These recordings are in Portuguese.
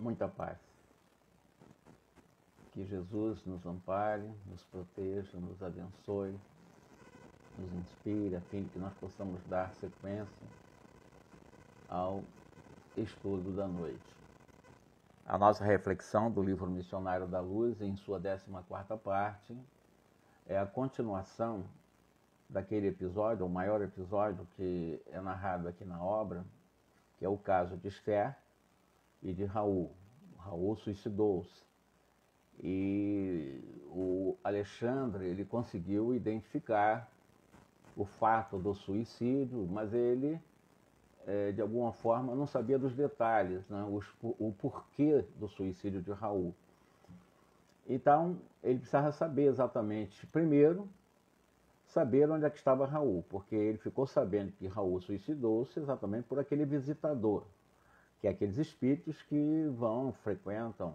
muita paz. Que Jesus nos ampare, nos proteja, nos abençoe, nos inspire, a fim de que nós possamos dar sequência ao estudo da noite. A nossa reflexão do livro Missionário da Luz, em sua 14 parte, é a continuação daquele episódio, o maior episódio que é narrado aqui na obra, que é o caso de Esther e de Raul. Raul suicidou-se. E o Alexandre, ele conseguiu identificar o fato do suicídio, mas ele, é, de alguma forma, não sabia dos detalhes, né? Os, o porquê do suicídio de Raul. Então, ele precisava saber exatamente, primeiro, saber onde é que estava Raul, porque ele ficou sabendo que Raul suicidou-se exatamente por aquele visitador, que é aqueles espíritos que vão, frequentam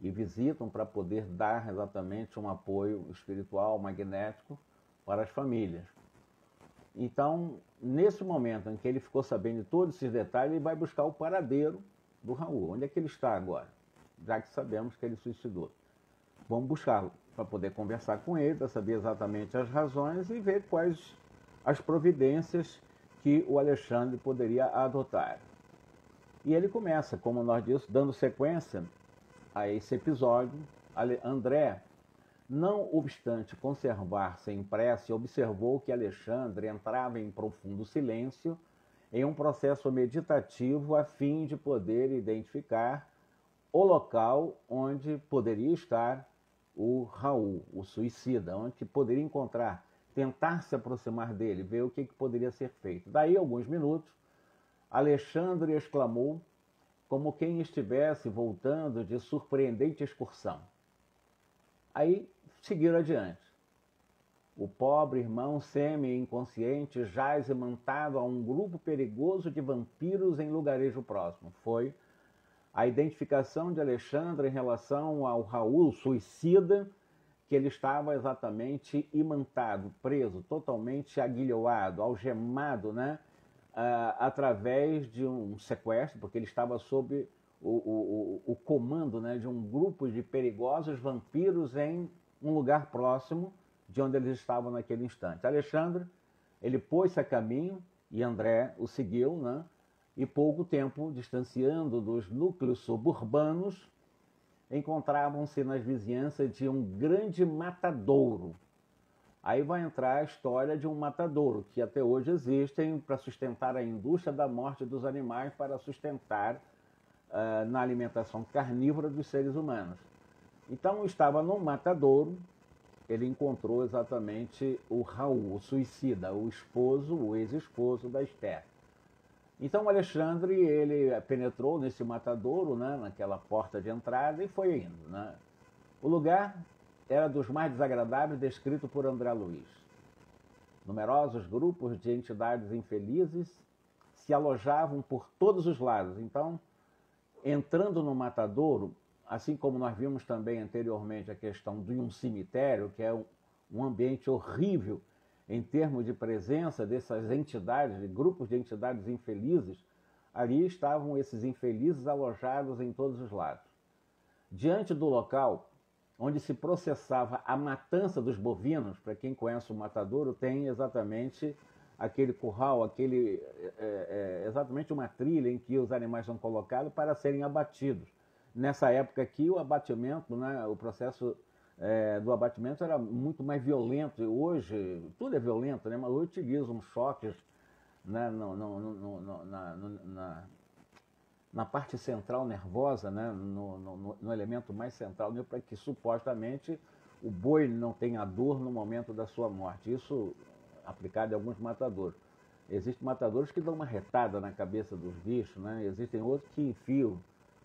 e visitam para poder dar exatamente um apoio espiritual, magnético para as famílias. Então, nesse momento em que ele ficou sabendo de todos esses detalhes, ele vai buscar o paradeiro do Raul. Onde é que ele está agora? Já que sabemos que ele suicidou. Vamos buscá-lo para poder conversar com ele, para saber exatamente as razões e ver quais as providências que o Alexandre poderia adotar. E ele começa, como nós dissemos, dando sequência a esse episódio. André, não obstante conservar-se em prece, observou que Alexandre entrava em profundo silêncio, em um processo meditativo a fim de poder identificar o local onde poderia estar o Raul, o suicida, onde poderia encontrar, tentar se aproximar dele, ver o que, que poderia ser feito. Daí, alguns minutos, Alexandre exclamou, como quem estivesse voltando de surpreendente excursão. Aí seguiram adiante. O pobre irmão semi-inconsciente jaz imantado a um grupo perigoso de vampiros em lugarejo próximo. Foi a identificação de Alexandre em relação ao Raul suicida, que ele estava exatamente imantado, preso, totalmente aguilhoado, algemado, né? Uh, através de um sequestro, porque ele estava sob o, o, o, comando né, de um grupo de perigosos vampiros em um lugar próximo de onde eles estavam naquele instante. Alexandre, ele pôs-se a caminho e André o seguiu, né? e pouco tempo distanciando dos núcleos suburbanos, encontravam-se nas vizinhanças de um grande matadouro. Aí vai entrar a história de um matadouro, que até hoje existem para sustentar a indústria da morte dos animais, para sustentar uh, na alimentação carnívora dos seres humanos. Então estava no matadouro, ele encontrou exatamente o Raul, o suicida, o esposo, o ex-esposo da Esther. Então Alexandre ele penetrou nesse matadouro, né, naquela porta de entrada e foi indo. Né? O lugar era dos mais desagradáveis descrito por André Luiz. Numerosos grupos de entidades infelizes se alojavam por todos os lados. Então, entrando no matadouro, assim como nós vimos também anteriormente a questão de um cemitério, que é um ambiente horrível em termos de presença dessas entidades, de grupos de entidades infelizes, ali estavam esses infelizes alojados em todos os lados. Diante do local onde se processava a matança dos bovinos, para quem conhece o matadouro, tem exatamente aquele curral, aquele é, é, exatamente uma trilha em que os animais são colocados para serem abatidos. Nessa época aqui, o abatimento, né, o processo é, do abatimento era muito mais violento. E hoje, tudo é violento, né? mas hoje utilizam choques né, no, no, no, na, na, na, parte central nervosa, né, no, no elemento mais central, para que supostamente o boi não tenha dor no momento da sua morte. Isso aplicado em alguns matadores. Existem matadores que dão uma retada na cabeça dos bichos, né? existem outros que enfiam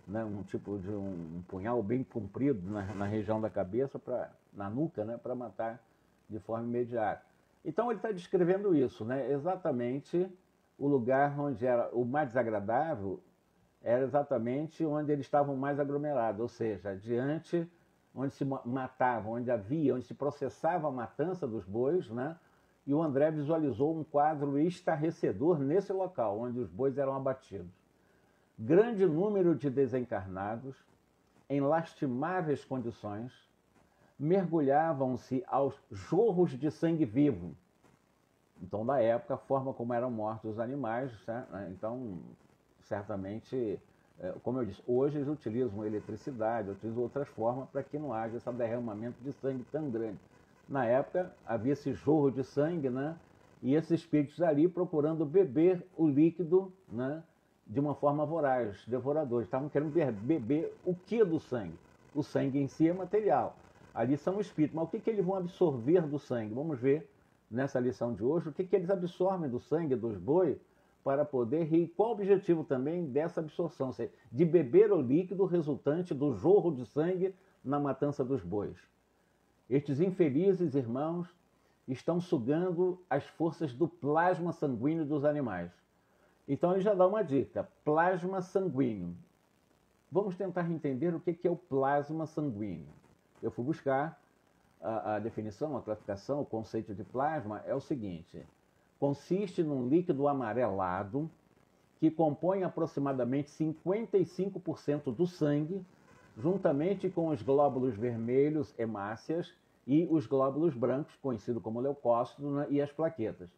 né, um tipo de um, um punhal bem comprido na, na, região da cabeça, pra, na nuca, né, para matar de forma imediata. Então ele está descrevendo isso, né, exatamente o lugar onde era o mais desagradável era exatamente onde eles estavam mais aglomerados, ou seja, diante onde se matava, onde havia, onde se processava a matança dos bois, né? E o André visualizou um quadro estarrecedor nesse local, onde os bois eram abatidos. grande número de desencarnados, em lastimáveis condições, mergulhavam-se aos jorros de sangue vivo. Então, da época, a forma como eram mortos os animais, né? então, certamente, é, como eu disse, hoje eles utilizam eletricidade, utilizam outras formas para que não haja esse derramamento de sangue tão grande. Na época, havia esse jorro de sangue, né? e esses espíritos ali procurando beber o líquido né? de uma forma voraz, devorador. Estavam querendo beber o que do sangue? O sangue em si é material. Ali são espíritos. Mas o que, que eles vão absorver do sangue? Vamos ver nessa lição de hoje o que, que eles absorvem do sangue dos bois para poder rir. Qual o objetivo também dessa absorção? Seja, de beber o líquido resultante do jorro de sangue na matança dos bois. Estes infelizes irmãos estão sugando as forças do plasma sanguíneo dos animais. Então ele já dá uma dica: plasma sanguíneo. Vamos tentar entender o que é o plasma sanguíneo. Eu fui buscar a, a definição, a classificação, o conceito de plasma é o seguinte: consiste num líquido amarelado que compõe aproximadamente 55% do sangue, juntamente com os glóbulos vermelhos, hemácias, e os glóbulos brancos, conhecido como leucócitos, né, e as plaquetas.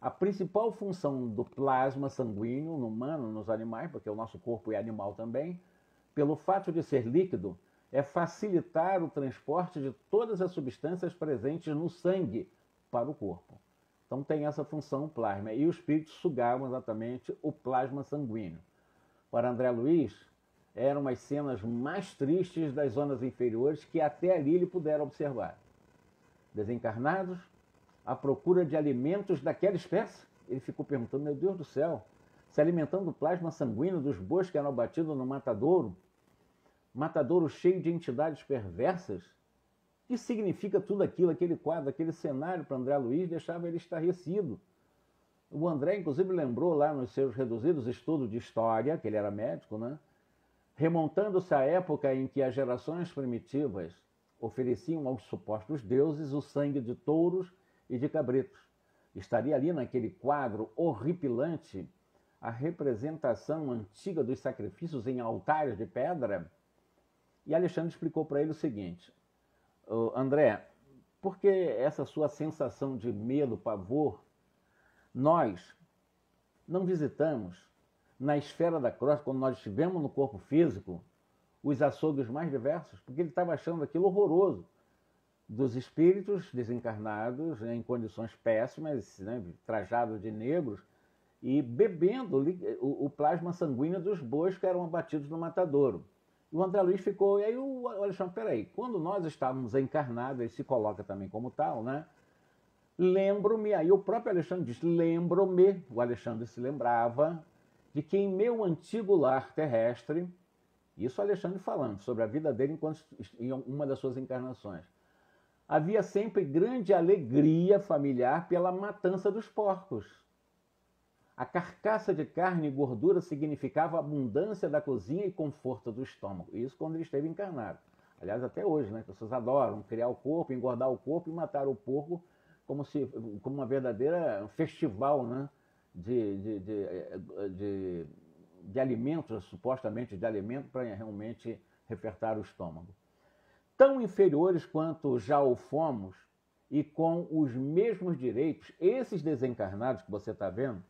A principal função do plasma sanguíneo no humano, nos animais, porque o nosso corpo é animal também, pelo fato de ser líquido, é facilitar o transporte de todas as substâncias presentes no sangue para o corpo. Então tem essa função plasma. E os espíritos sugavam exatamente o plasma sanguíneo. Para André Luiz, eram as cenas mais tristes das zonas inferiores que até ali ele pudera observar. Desencarnados, à procura de alimentos daquela espécie, ele ficou perguntando: meu Deus do céu, se alimentando do plasma sanguíneo dos bois que eram abatidos no matadouro, matadouro cheio de entidades perversas? Que significa tudo aquilo, aquele quadro, aquele cenário para André Luiz deixava ele estarrecido. O André, inclusive, lembrou lá nos seus reduzidos estudos de história, que ele era médico, né? remontando-se à época em que as gerações primitivas ofereciam aos supostos deuses o sangue de touros e de cabritos. Estaria ali naquele quadro horripilante a representação antiga dos sacrifícios em altares de pedra? E Alexandre explicou para ele o seguinte: André, por que essa sua sensação de medo, pavor? Nós não visitamos na esfera da cross, quando nós estivemos no corpo físico, os açougues mais diversos, porque ele estava achando aquilo horroroso. Dos espíritos desencarnados em condições péssimas, né, trajados de negros, e bebendo o plasma sanguíneo dos bois que eram abatidos no matadouro. O André Luiz ficou, e aí o Alexandre, peraí, quando nós estávamos encarnados, ele se coloca também como tal, né? Lembro-me, aí o próprio Alexandre diz, lembro-me, o Alexandre se lembrava, de que em meu antigo lar terrestre, isso Alexandre falando sobre a vida dele enquanto em uma das suas encarnações, havia sempre grande alegria familiar pela matança dos porcos. A carcaça de carne e gordura significava abundância da cozinha e conforto do estômago. Isso quando ele esteve encarnado. Aliás, até hoje, né? As pessoas adoram criar o corpo, engordar o corpo e matar o porco como, se, como uma verdadeira festival né? de, de, de, de, de alimentos, supostamente de alimento, para realmente refertar o estômago. Tão inferiores quanto já o fomos e com os mesmos direitos, esses desencarnados que você está vendo,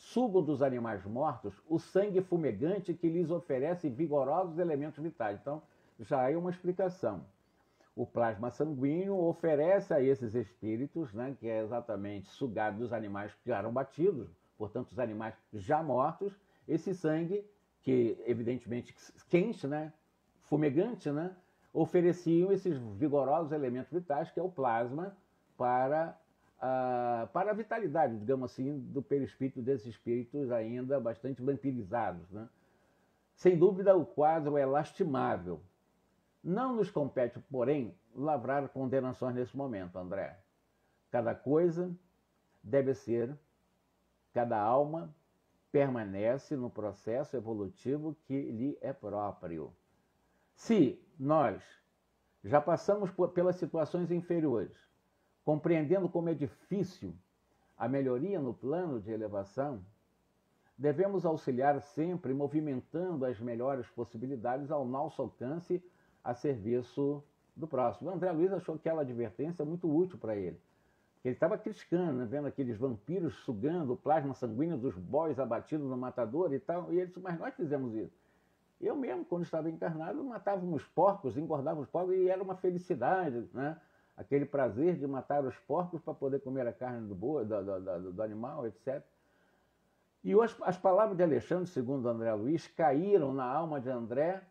sugam dos animais mortos o sangue fumegante que lhes oferece vigorosos elementos vitais. Então, já é uma explicação. O plasma sanguíneo oferece a esses espíritos, né, que é exatamente sugado dos animais que eram batidos, portanto, os animais já mortos, esse sangue, que evidentemente quente, né, fumegante, né, ofereciam esses vigorosos elementos vitais, que é o plasma, para para a vitalidade, digamos assim, do perispírito desses espíritos ainda bastante vampirizados. Né? Sem dúvida, o quadro é lastimável. Não nos compete, porém, lavrar condenações nesse momento, André. Cada coisa deve ser, cada alma permanece no processo evolutivo que lhe é próprio. Se nós já passamos por, pelas situações inferiores, compreendendo como é difícil a melhoria no plano de elevação, devemos auxiliar sempre movimentando as melhores possibilidades ao nosso alcance a serviço do próximo. O André Luiz achou aquela advertência muito útil para ele. Ele estava criticando, né, vendo aqueles vampiros sugando o plasma sanguíneo dos bois abatidos no matador e tal. E ele disse, mas nós fizemos isso. Eu mesmo, quando estava encarnado, matávamos porcos, engordávamos porcos e era uma felicidade, né? Aquele prazer de matar os porcos para poder comer a carne do, boi, do, do, do, animal, etc. E as, as palavras de Alexandre, segundo André Luiz, caíram na alma de André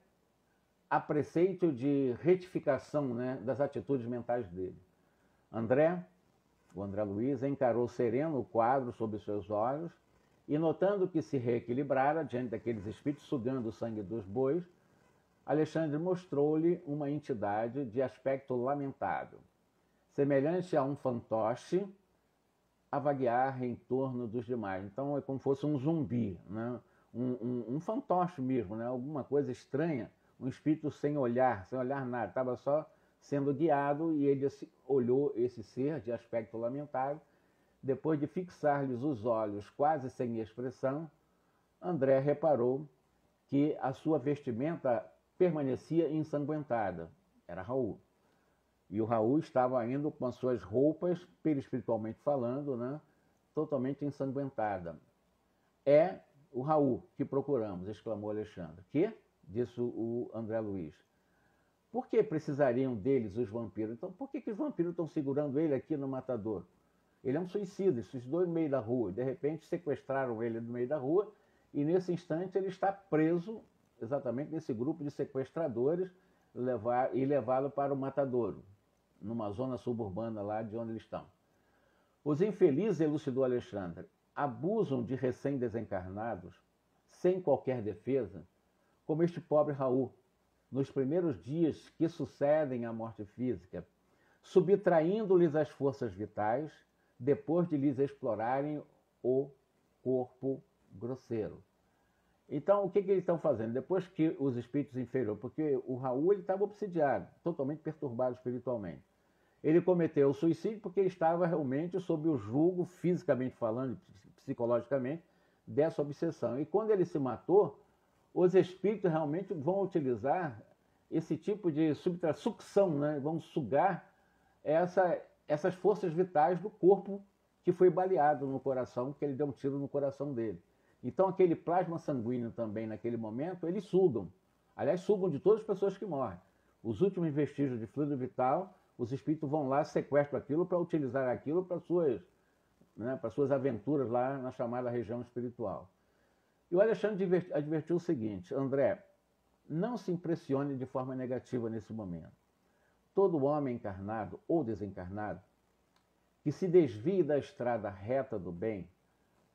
a preceito de retificação né, das atitudes mentais dele. André, o André Luiz, encarou sereno o quadro sob seus olhos e, notando que se reequilibrara diante daqueles espíritos sugando o sangue dos bois, Alexandre mostrou-lhe uma entidade de aspecto lamentável, semelhante a um fantoche a vaguear em torno dos demais. Então é como se fosse um zumbi, né? um, um, um fantoche mesmo, né? alguma coisa estranha, um espírito sem olhar, sem olhar nada, estava só sendo guiado e ele olhou esse ser de aspecto lamentável. Depois de fixar-lhes os olhos quase sem expressão, André reparou que a sua vestimenta permanecia ensanguentada. Era Raul. E o Raul estava indo com as suas roupas, perispiritualmente falando, né, totalmente ensanguentada. É o Raul que procuramos, exclamou Alexandre. Que? Disse o André Luiz. Por que precisariam deles os vampiros? Então, por que, que os vampiros estão segurando ele aqui no matador? Ele é um suicida, suicidou no meio da rua. De repente, sequestraram ele no meio da rua e, nesse instante, ele está preso exatamente nesse grupo de sequestradores levar, e levá-lo para o matadouro numa zona suburbana lá de onde eles estão. Os infelizes, elucidou Alexandre, abusam de recém-desencarnados sem qualquer defesa, como este pobre Raul, nos primeiros dias que sucedem à morte física, subtraindo-lhes as forças vitais, depois de lhes explorarem o corpo grosseiro. Então, o que, que eles estão fazendo? Depois que os espíritos inferiores, porque o Raul estava obsidiado, totalmente perturbado espiritualmente. Ele cometeu o suicídio porque ele estava realmente sob o julgo, fisicamente falando, psicologicamente, dessa obsessão. E quando ele se matou, os espíritos realmente vão utilizar esse tipo de sucção, né? vão sugar essa, essas forças vitais do corpo que foi baleado no coração, que ele deu um tiro no coração dele. Então, aquele plasma sanguíneo também, naquele momento, eles sugam. Aliás, sugam de todas as pessoas que morrem. Os últimos vestígios de fluido vital, os espíritos vão lá, sequestram aquilo para utilizar aquilo para suas, né, para suas aventuras lá na chamada região espiritual. E o Alexandre advertiu o seguinte: André, não se impressione de forma negativa nesse momento. Todo homem encarnado ou desencarnado que se desvie da estrada reta do bem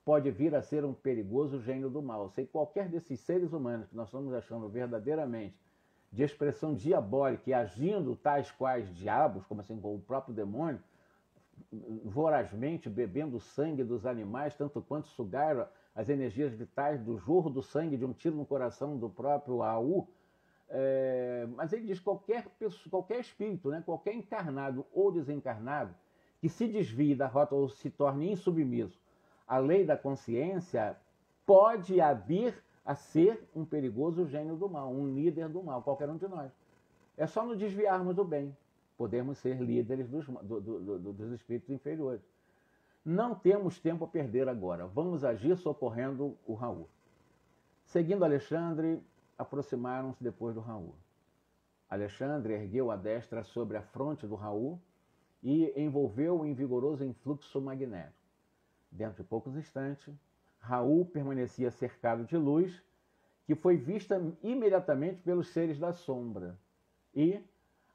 pode vir a ser um perigoso gênio do mal. Se qualquer desses seres humanos que nós estamos achando verdadeiramente de expressão diabólica e agindo tais quais diabos, como assim como o próprio demônio, vorazmente bebendo sangue dos animais, tanto quanto sugar as energias vitais do jorro do sangue de um tiro no coração do próprio Aú. É, mas ele diz qualquer pessoa, qualquer espírito, né, qualquer encarnado ou desencarnado que se desvie da rota ou se torne insubmisso a lei da consciência pode vir a ser um perigoso gênio do mal, um líder do mal, qualquer um de nós. É só nos desviarmos do bem, podemos ser líderes dos, do, do, do, dos espíritos inferiores. Não temos tempo a perder agora, vamos agir socorrendo o Raul. Seguindo Alexandre, aproximaram-se depois do Raul. Alexandre ergueu a destra sobre a fronte do Raul e envolveu-o em vigoroso influxo magnético. Dentro de poucos instantes, Raul permanecia cercado de luz, que foi vista imediatamente pelos seres da sombra. E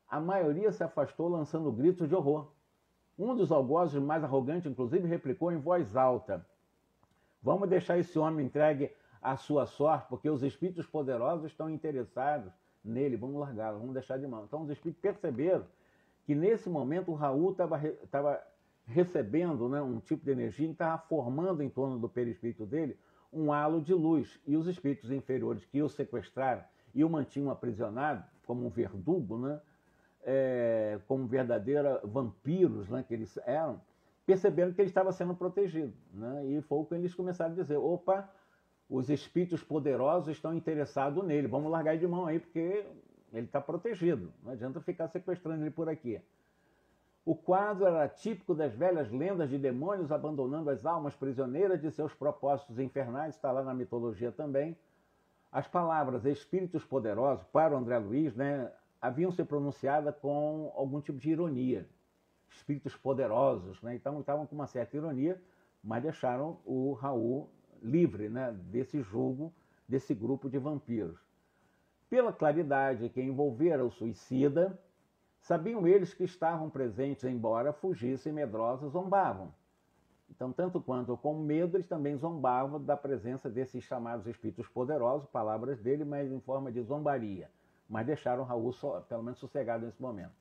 a maioria se afastou lançando gritos de horror. Um dos algozes mais arrogantes, inclusive, replicou em voz alta: Vamos deixar esse homem entregue à sua sorte, porque os espíritos poderosos estão interessados nele, vamos largá-lo, vamos deixar de mão. Então os espíritos perceberam que nesse momento o Raul estava recebendo né, um tipo de energia e estava formando em torno do perispírito dele um halo de luz. E os espíritos inferiores que o sequestraram e o mantinham aprisionado, como um verdugo, né, é, como verdadeiros vampiros né, que eles eram, perceberam que ele estava sendo protegido. Né, e foi o que eles começaram a dizer: opa, os espíritos poderosos estão interessados nele. Vamos largar ele de mão aí, porque ele está protegido. Não adianta ficar sequestrando ele por aqui. O quadro era típico das velhas lendas de demônios abandonando as almas prisioneiras de seus propósitos infernais, está lá na mitologia também. As palavras espíritos poderosos, para o André Luiz, né, haviam se pronunciadas com algum tipo de ironia. Espíritos poderosos, né? então estavam com uma certa ironia, mas deixaram o Raul livre né, desse jogo, desse grupo de vampiros. Pela claridade que envolvera o suicida, Sabiam eles que estavam presentes, embora fugissem medrosos, zombavam. Então, tanto quanto com medo, eles também zombavam da presença desses chamados espíritos poderosos, palavras dele, mas em forma de zombaria. Mas deixaram Raul, só, pelo menos, sossegado nesse momento.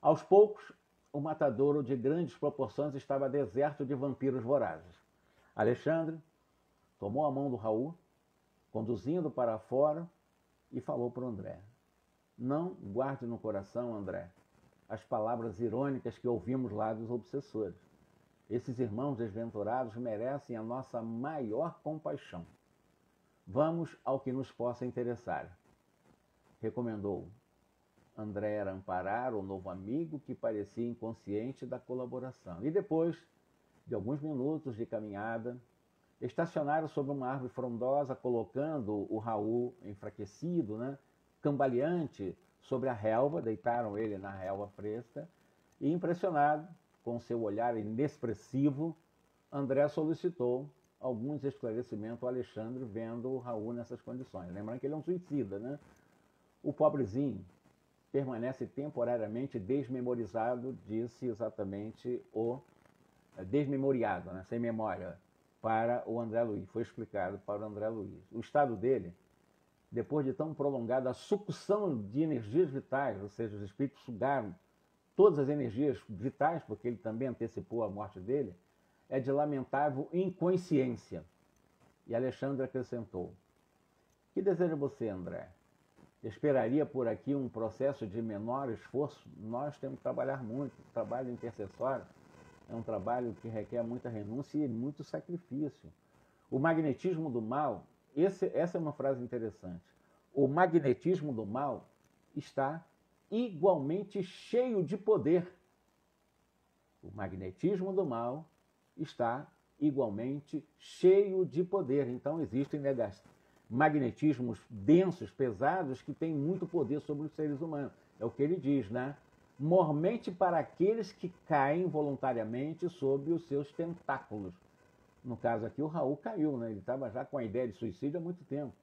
Aos poucos, o matadouro de grandes proporções estava deserto de vampiros vorazes. Alexandre tomou a mão do Raul, conduzindo para fora, e falou para o André: não guarde no coração, André, as palavras irônicas que ouvimos lá dos obsessores. Esses irmãos desventurados merecem a nossa maior compaixão. Vamos ao que nos possa interessar. Recomendou. André era amparar o novo amigo que parecia inconsciente da colaboração. E depois de alguns minutos de caminhada, estacionaram sobre uma árvore frondosa, colocando o Raul enfraquecido, né? Cambaleante sobre a relva, deitaram ele na relva fresca, e impressionado com seu olhar inexpressivo, André solicitou alguns esclarecimentos ao Alexandre vendo o Raul nessas condições. Lembrando que ele é um suicida, né? O pobrezinho permanece temporariamente desmemorizado, disse exatamente o é, desmemoriado, né? sem memória, para o André Luiz. Foi explicado para o André Luiz. O estado dele depois de tão prolongada sucção de energias vitais, ou seja, os espíritos sugaram todas as energias vitais, porque ele também antecipou a morte dele, é de lamentável inconsciência. E Alexandre acrescentou: Que deseja você, André? Esperaria por aqui um processo de menor esforço? Nós temos que trabalhar muito. O trabalho intercessório é um trabalho que requer muita renúncia e muito sacrifício. O magnetismo do mal esse, essa é uma frase interessante. O magnetismo do mal está igualmente cheio de poder. O magnetismo do mal está igualmente cheio de poder. Então existem magnetismos densos, pesados, que têm muito poder sobre os seres humanos. É o que ele diz, né? Mormente para aqueles que caem voluntariamente sob os seus tentáculos. No caso aqui, o Raul caiu, né? ele estava já com a ideia de suicídio há muito tempo.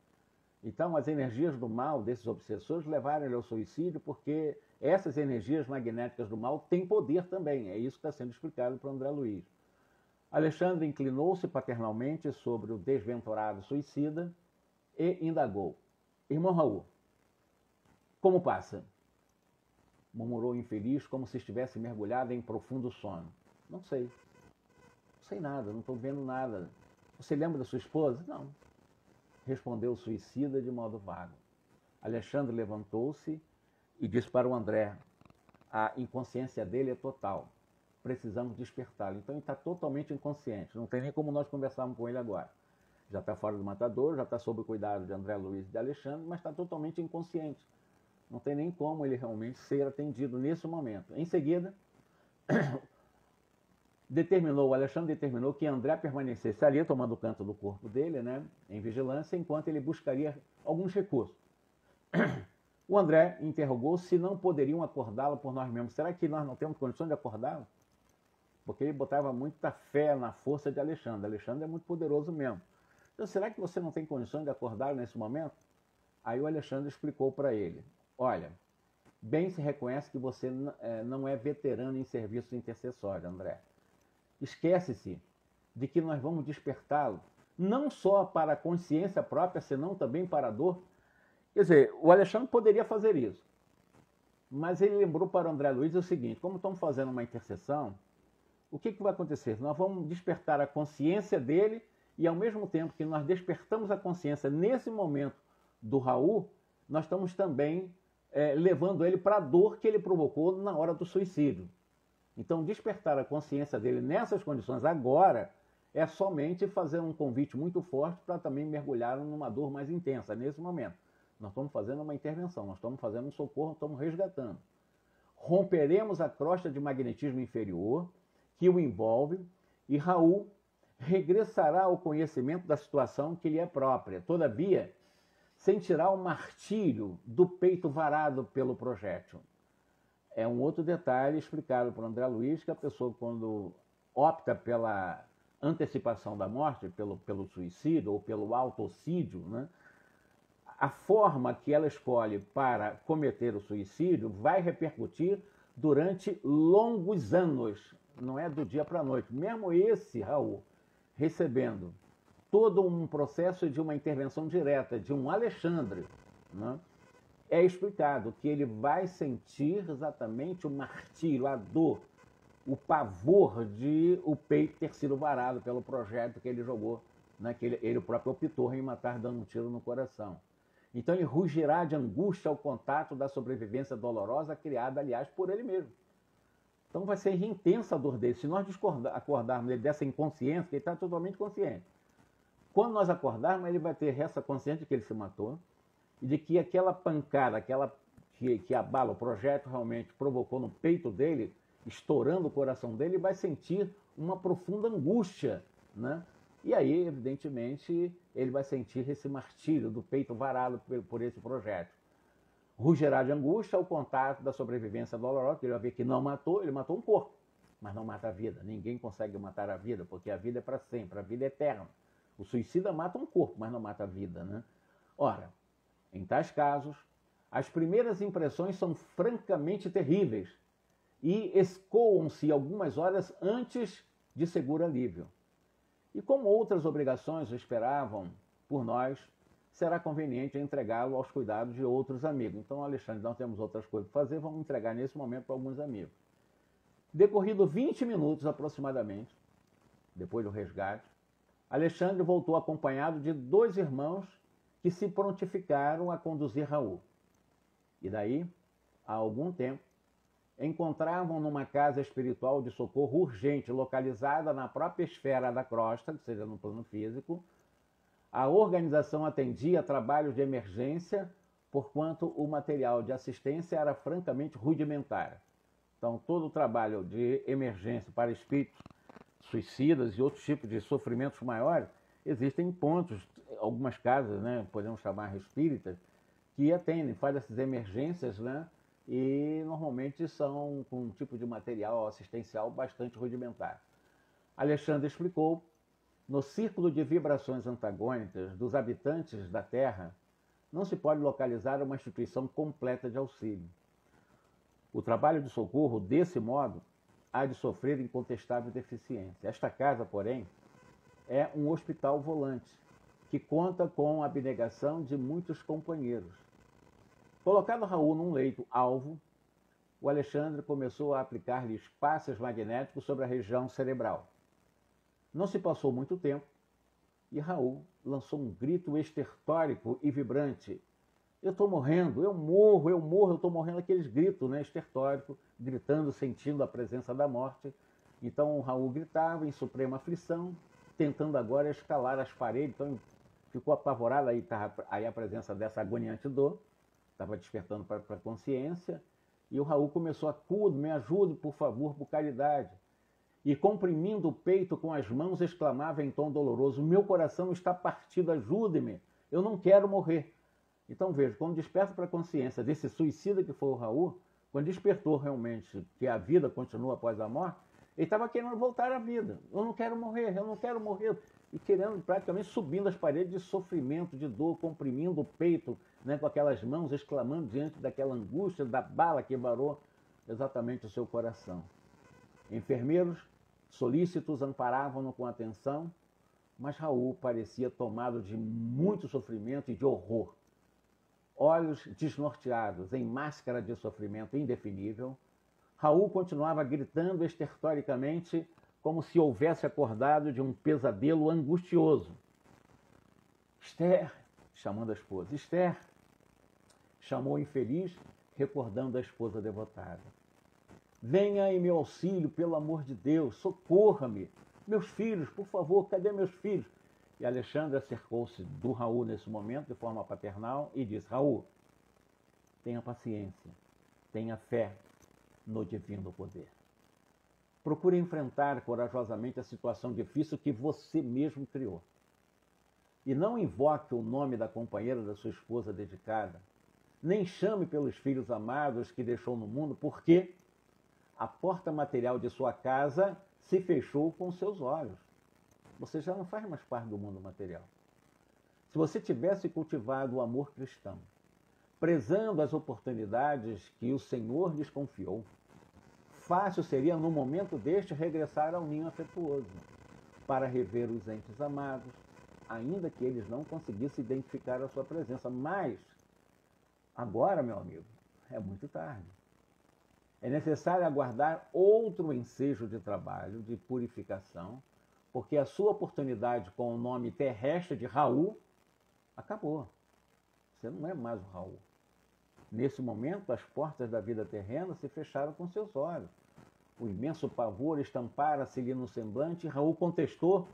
Então, as energias do mal desses obsessores levaram ele ao suicídio porque essas energias magnéticas do mal têm poder também. É isso que está sendo explicado para André Luiz. Alexandre inclinou-se paternalmente sobre o desventurado suicida e indagou: Irmão Raul, como passa? Murmurou infeliz, como se estivesse mergulhado em profundo sono. Não sei sei nada, não estou vendo nada. Você lembra da sua esposa? Não. Respondeu o suicida de modo vago. Alexandre levantou-se e disse para o André: a inconsciência dele é total. Precisamos despertá-lo. Então ele está totalmente inconsciente. Não tem nem como nós conversarmos com ele agora. Já está fora do matador, já está sob o cuidado de André Luiz e de Alexandre, mas está totalmente inconsciente. Não tem nem como ele realmente ser atendido nesse momento. Em seguida, determinou, Alexandre determinou que André permanecesse ali, tomando canto do corpo dele, né, em vigilância, enquanto ele buscaria alguns recursos. O André interrogou se não poderiam acordá-lo por nós mesmos. Será que nós não temos condições de acordá-lo? Porque ele botava muita fé na força de Alexandre. Alexandre é muito poderoso mesmo. Então, será que você não tem condições de acordá-lo nesse momento? Aí o Alexandre explicou para ele: Olha, bem se reconhece que você eh, não é veterano em serviço intercessório, André. Esquece-se de que nós vamos despertá-lo, não só para a consciência própria, senão também para a dor. Quer dizer, o Alexandre poderia fazer isso. Mas ele lembrou para o André Luiz o seguinte: como estamos fazendo uma intercessão, o que, que vai acontecer? Nós vamos despertar a consciência dele e, ao mesmo tempo que nós despertamos a consciência nesse momento do Raul, nós estamos também é, levando ele para a dor que ele provocou na hora do suicídio. Então, despertar a consciência dele nessas condições agora é somente fazer um convite muito forte para também mergulhar numa dor mais intensa nesse momento. Nós estamos fazendo uma intervenção, nós estamos fazendo um socorro, estamos resgatando. Romperemos a crosta de magnetismo inferior que o envolve e Raul regressará ao conhecimento da situação que lhe é própria. Todavia, sentirá o martírio do peito varado pelo projétil. É um outro detalhe explicado por André Luiz, que a pessoa, quando opta pela antecipação da morte, pelo, pelo suicídio ou pelo autocídio, né? a forma que ela escolhe para cometer o suicídio vai repercutir durante longos anos, não é do dia para a noite. Mesmo esse, Raul, recebendo todo um processo de uma intervenção direta de um Alexandre, né? É explicado que ele vai sentir exatamente o martírio, a dor, o pavor de o peito ter sido varado pelo projeto que ele jogou, né, que ele, ele próprio optou em matar dando um tiro no coração. Então ele rugirá de angústia ao contato da sobrevivência dolorosa criada, aliás, por ele mesmo. Então vai ser intensa a dor dele. Se nós acordarmos ele dessa inconsciência, que ele está totalmente consciente. Quando nós acordarmos, ele vai ter essa consciência de que ele se matou e de que aquela pancada, aquela que, que abala o projeto realmente provocou no peito dele, estourando o coração dele, vai sentir uma profunda angústia, né? E aí, evidentemente, ele vai sentir esse martírio do peito varado por, esse projeto. Rugerá de angústia ao contato da sobrevivência dolorosa, ele vai ver que não matou, ele matou um corpo, mas não mata a vida. Ninguém consegue matar a vida, porque a vida é para sempre, a vida é eterna. O suicida mata um corpo, mas não mata a vida, né? Ora, em tais casos, as primeiras impressões são francamente terríveis e escoam-se algumas horas antes de seguro alívio. E como outras obrigações o esperavam por nós, será conveniente entregá-lo aos cuidados de outros amigos. Então, Alexandre, não temos outras coisas para fazer, vamos entregar nesse momento para alguns amigos. Decorrido 20 minutos aproximadamente, depois do resgate, Alexandre voltou acompanhado de dois irmãos que se prontificaram a conduzir Raul. E daí, há algum tempo, encontravam numa casa espiritual de socorro urgente, localizada na própria esfera da crosta, ou seja, no plano físico. A organização atendia trabalhos de emergência, porquanto o material de assistência era francamente rudimentar. Então, todo o trabalho de emergência para espíritos suicidas e outros tipos de sofrimentos maiores, existem pontos, algumas casas, né, podemos chamar espíritas, que atendem, fazem essas emergências, né, e normalmente são com um tipo de material assistencial bastante rudimentar. Alexandre explicou, no círculo de vibrações antagônicas dos habitantes da Terra, não se pode localizar uma instituição completa de auxílio. O trabalho de socorro, desse modo, há de sofrer incontestável deficiência. Esta casa, porém, é um hospital volante, que conta com a abnegação de muitos companheiros Colocado Raul num leito alvo, o Alexandre começou a aplicar-lhe espaços magnéticos sobre a região cerebral. Não se passou muito tempo e Raul lançou um grito estertórico e vibrante. Eu estou morrendo, eu morro, eu morro, eu estou morrendo. Aqueles gritos né, estertóricos, gritando, sentindo a presença da morte. Então Raul gritava em suprema aflição, tentando agora escalar as paredes. Então ficou apavorado aí, aí a presença dessa agoniante dor estava despertando para a consciência, e o Raul começou a acudo, me ajude, por favor, por caridade. E comprimindo o peito com as mãos, exclamava em tom doloroso: Meu coração está partido, ajude-me, eu não quero morrer. Então veja, quando desperta para a consciência desse suicida que foi o Raul, quando despertou realmente que a vida continua após a morte, ele estava querendo voltar à vida. Eu não quero morrer, eu não quero morrer e querendo praticamente subindo as paredes de sofrimento, de dor, comprimindo o peito né, com aquelas mãos, exclamando diante daquela angústia da bala que varou exatamente o seu coração. Enfermeiros solícitos amparavam-no com atenção, mas Raul parecia tomado de muito sofrimento e de horror. Olhos desnorteados, em máscara de sofrimento indefinível, Raul continuava gritando estertoricamente como se houvesse acordado de um pesadelo angustioso. Esther, chamando a esposa, Esther, chamou o infeliz, recordando a esposa devotada. Venha em meu auxílio, pelo amor de Deus, socorra-me. Meus filhos, por favor, cadê meus filhos? E Alexandre acercou-se do Raul nesse momento, de forma paternal, e disse: Raul, tenha paciência, tenha fé no divino poder. Procure enfrentar corajosamente a situação difícil que você mesmo criou. E não invoque o nome da companheira da sua esposa dedicada, nem chame pelos filhos amados que deixou no mundo, porque a porta material de sua casa se fechou com seus olhos. Você já não faz mais parte do mundo material. Se você tivesse cultivado o amor cristão, prezando as oportunidades que o Senhor lhes confiou, fácil seria, no momento deste, regressar ao ninho afetuoso, para rever os entes amados, ainda que eles não conseguissem identificar a sua presença. Mas, agora, meu amigo, é muito tarde. É necessário aguardar outro ensejo de trabalho, de purificação, porque a sua oportunidade com o nome terrestre de Raul acabou. Você não é mais o Raul. Nesse momento, as portas da vida terrena se fecharam com seus olhos. O imenso pavor estampara-se-lhe no semblante e Raul contestou: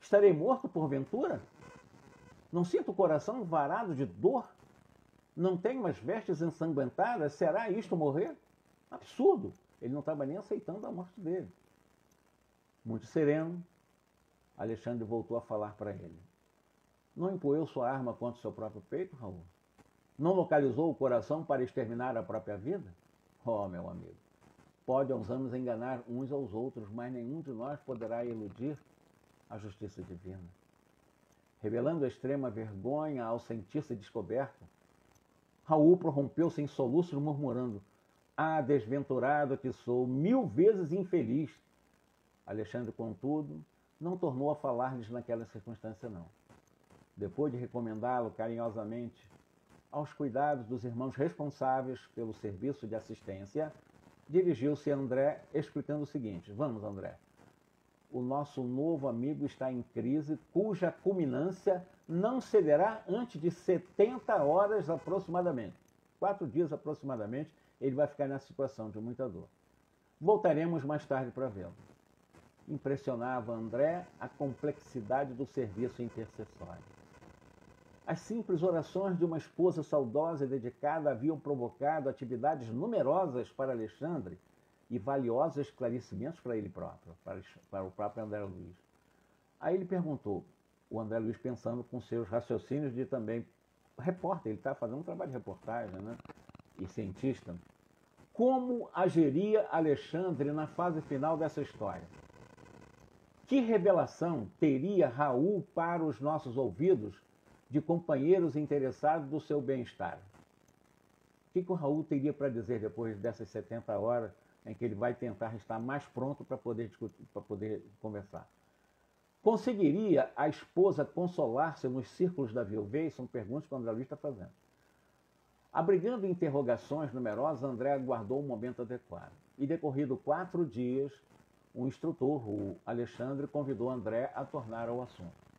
Estarei morto porventura? Não sinto o coração varado de dor? Não tenho as vestes ensanguentadas? Será isto morrer? Absurdo. Ele não estava nem aceitando a morte dele. Muito sereno, Alexandre voltou a falar para ele. Não empunhou sua arma contra o seu próprio peito, Raul? Não localizou o coração para exterminar a própria vida? Oh, meu amigo, pode aos anos enganar uns aos outros, mas nenhum de nós poderá eludir a justiça divina. Revelando a extrema vergonha ao sentir-se descoberto, Raul prorrompeu-se em soluços, murmurando: ah, desventurado que sou, mil vezes infeliz. Alexandre, contudo, não tornou a falar-lhes naquela circunstância, não. Depois de recomendá-lo carinhosamente aos cuidados dos irmãos responsáveis pelo serviço de assistência, dirigiu-se a André, explicando o seguinte: Vamos, André. O nosso novo amigo está em crise, cuja culminância não cederá antes de 70 horas aproximadamente. Quatro dias aproximadamente, ele vai ficar nessa situação de muita dor. Voltaremos mais tarde para vê-lo. Impressionava André a complexidade do serviço intercessório. As simples orações de uma esposa saudosa e dedicada haviam provocado atividades numerosas para Alexandre e valiosos esclarecimentos para ele próprio, para, o próprio André Luiz. Aí ele perguntou, o André Luiz pensando com seus raciocínios de também repórter, ele está fazendo um trabalho de reportagem, né? e cientista, como agiria Alexandre na fase final dessa história? Que revelação teria Raul para os nossos ouvidos de companheiros interessados do seu bem-estar? O que, que o Raul teria para dizer depois dessas 70 horas em que ele vai tentar estar mais pronto para poder discutir, para poder conversar? Conseguiria a esposa consolar-se nos círculos da viuvez? São perguntas que o André Luiz está fazendo. Abrigando interrogações numerosas, André aguardou o momento adequado. E decorrido quatro dias, o instrutor, o Alexandre, convidou André a tornar ao assunto.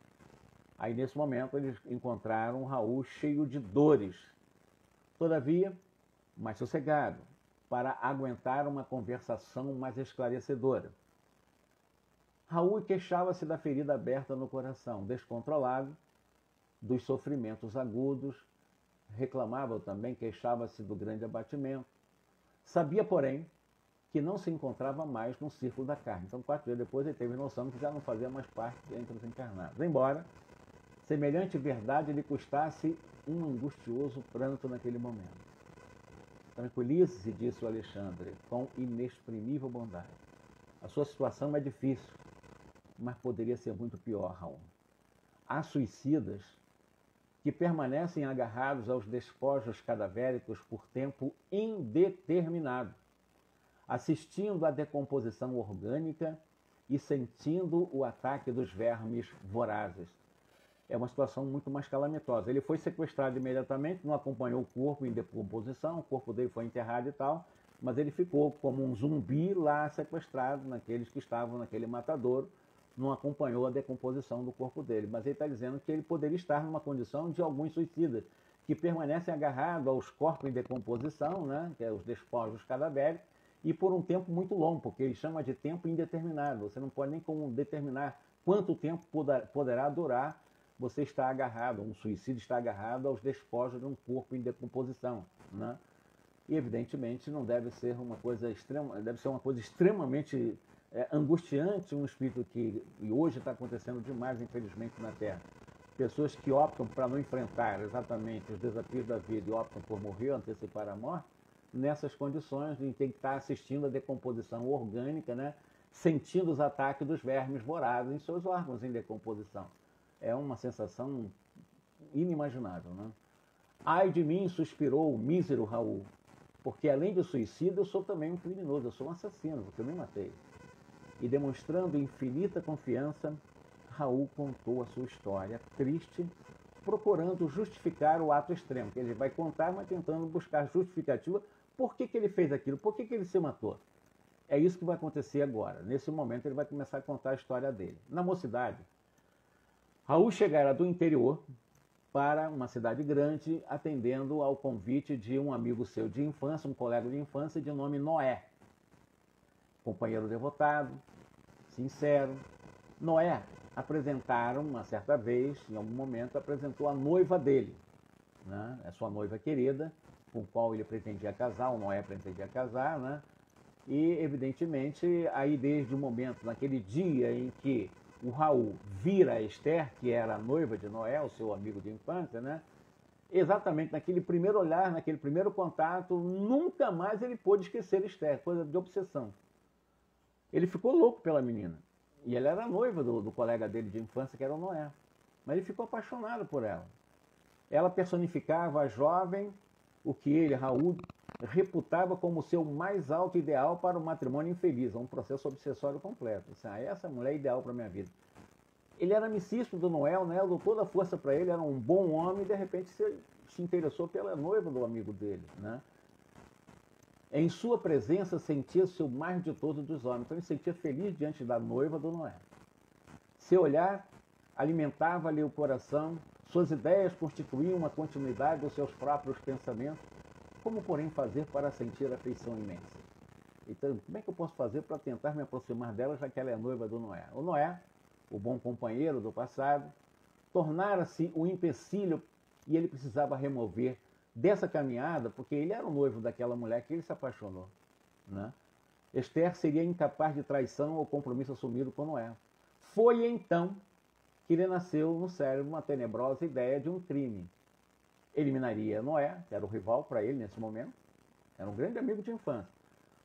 Aí, nesse momento, eles encontraram Raul cheio de dores. Todavia, mais sossegado, para aguentar uma conversação mais esclarecedora. Raul queixava-se da ferida aberta no coração, descontrolado, dos sofrimentos agudos reclamava também, queixava-se do grande abatimento. Sabia, porém, que não se encontrava mais no círculo da carne. Então, quatro dias depois, ele teve noção que já não fazia mais parte entre os encarnados. Embora semelhante verdade lhe custasse um angustioso pranto naquele momento. Tranquilize-se, disse o Alexandre, com inexprimível bondade. A sua situação é difícil, mas poderia ser muito pior, Raul. Há suicidas que permanecem agarrados aos despojos cadavéricos por tempo indeterminado, assistindo à decomposição orgânica e sentindo o ataque dos vermes vorazes. É uma situação muito mais calamitosa. Ele foi sequestrado imediatamente, não acompanhou o corpo em decomposição, o corpo dele foi enterrado e tal, mas ele ficou como um zumbi lá sequestrado naqueles que estavam naquele matadouro não acompanhou a decomposição do corpo dele. Mas ele está dizendo que ele poderia estar numa condição de alguns suicidas que permanecem agarrados aos corpos em decomposição, né, que é os despojos cadavéricos, e por um tempo muito longo, porque ele chama de tempo indeterminado. Você não pode nem determinar quanto tempo poderá durar você estar agarrado, um suicídio está agarrado aos despojos de um corpo em decomposição, né? E evidentemente não deve ser uma coisa extrema, deve ser uma coisa extremamente é, angustiante um espírito que e hoje está acontecendo demais, infelizmente, na Terra. Pessoas que optam para não enfrentar exatamente os desafios da vida e optam por morrer, antecipar a morte, nessas condições de ter que estar assistindo a decomposição orgânica, né? sentindo os ataques dos vermes vorazes em seus órgãos em decomposição. É uma sensação inimaginável. Né? Ai de mim, suspirou o mísero Raul, porque além de suicida, eu sou também um criminoso, eu sou um assassino, porque eu me matei. E demonstrando infinita confiança, Raul contou a sua história triste, procurando justificar o ato extremo, que ele vai contar, mas tentando buscar justificativa por que, que ele fez aquilo, por que, que ele se matou. É isso que vai acontecer agora. Nesse momento, ele vai começar a contar a história dele. Na mocidade, Raul chegara do interior para uma cidade grande, atendendo ao convite de um amigo seu de infância, um colega de infância de nome Noé. Companheiro devotado, sincero. Noé apresentaram, uma certa vez, em algum momento, apresentou a noiva dele, né? a sua noiva querida, com qual ele pretendia casar, o Noé pretendia casar, né? E, evidentemente, aí desde o momento, naquele dia em que o Raul vira a Esther, que era a noiva de Noé, o seu amigo de infância, né? Exatamente naquele primeiro olhar, naquele primeiro contato, nunca mais ele pôde esquecer Esther, coisa de obsessão. Ele ficou louco pela menina. E ela era noiva do, do colega dele de infância, que era o Noé. Mas ele ficou apaixonado por ela. Ela personificava a jovem, o que ele, Raul, reputava como seu mais alto ideal para o matrimônio infeliz, um processo obsessório completo. Assim, ah, essa mulher é ideal para minha vida. Ele era amicíssimo do Noel, Noel deu toda a força para ele, era um bom homem e de repente se, se interessou pela noiva do amigo dele. Né? Em sua presença sentia-se o mais ditoso dos homens, então ele sentia feliz diante da noiva do Noé. Seu olhar alimentava-lhe o coração, suas ideias constituíam uma continuidade dos seus próprios pensamentos como, porém, fazer para sentir afeição imensa? Então, como é que eu posso fazer para tentar me aproximar dela, já que ela é noiva do Noé? O Noé, o bom companheiro do passado, tornara-se o empecilho e ele precisava remover dessa caminhada, porque ele era o noivo daquela mulher que ele se apaixonou. Né? Esther seria incapaz de traição ou compromisso assumido com Noé. Foi então que lhe nasceu no cérebro uma tenebrosa ideia de um crime eliminaria Noé, que era o rival para ele nesse momento, era um grande amigo de infância.